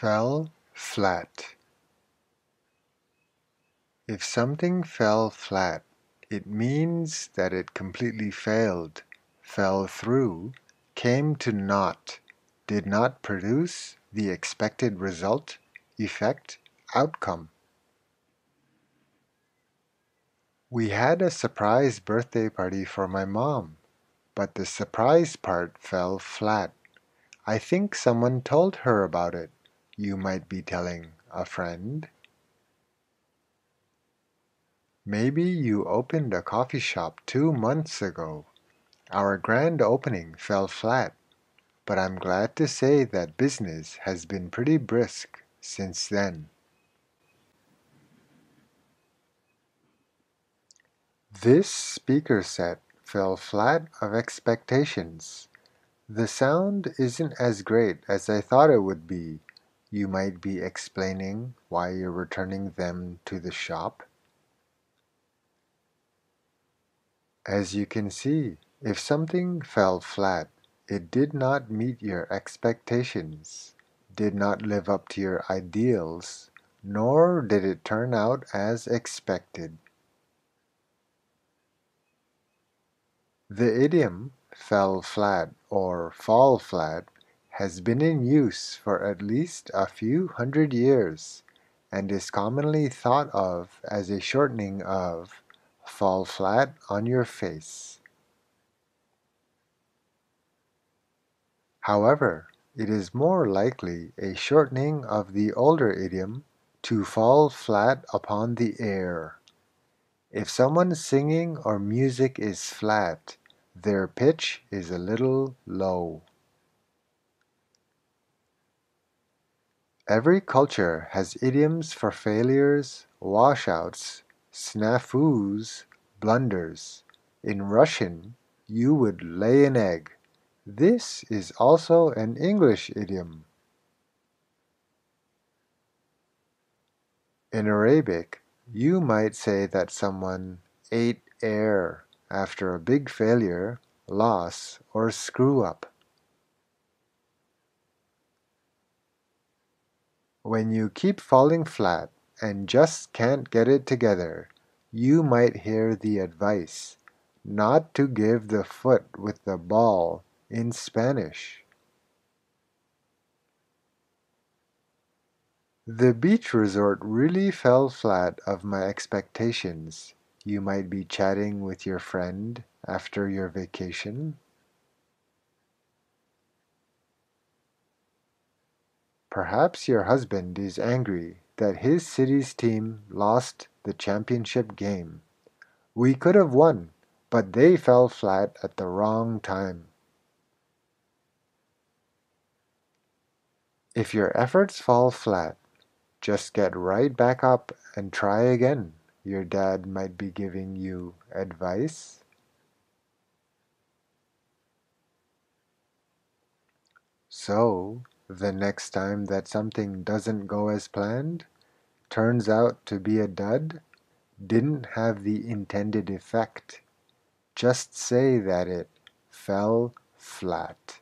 Fell flat. If something fell flat, it means that it completely failed, fell through, came to naught, did not produce the expected result, effect, outcome. We had a surprise birthday party for my mom, but the surprise part fell flat. I think someone told her about it, you might be telling a friend. Maybe you opened a coffee shop two months ago. Our grand opening fell flat, but I'm glad to say that business has been pretty brisk since then. This speaker set fell flat of expectations. The sound isn't as great as I thought it would be. You might be explaining why you're returning them to the shop. As you can see, if something fell flat, it did not meet your expectations, did not live up to your ideals, nor did it turn out as expected. The idiom "fell flat" or "fall flat" has been in use for at least a few hundred years, and is commonly thought of as a shortening of "fall flat on your face". However, it is more likely a shortening of the older idiom "to fall flat upon the air". If someone's singing or music is flat, their pitch is a little low. Every culture has idioms for failures, washouts, snafus, blunders. In Russian, you would lay an egg. This is also an English idiom. In Arabic, you might say that someone ate air after a big failure, loss, or screw-up. When you keep falling flat and just can't get it together, you might hear the advice not to give the foot with the ball in Spanish. The beach resort really fell flat of my expectations. You might be chatting with your friend after your vacation. Perhaps your husband is angry that his city's team lost the championship game. We could have won, but they fell flat at the wrong time. If your efforts fall flat, just get right back up and try again. Your dad might be giving you advice. So, the next time that something doesn't go as planned, turns out to be a dud, didn't have the intended effect, just say that it fell flat.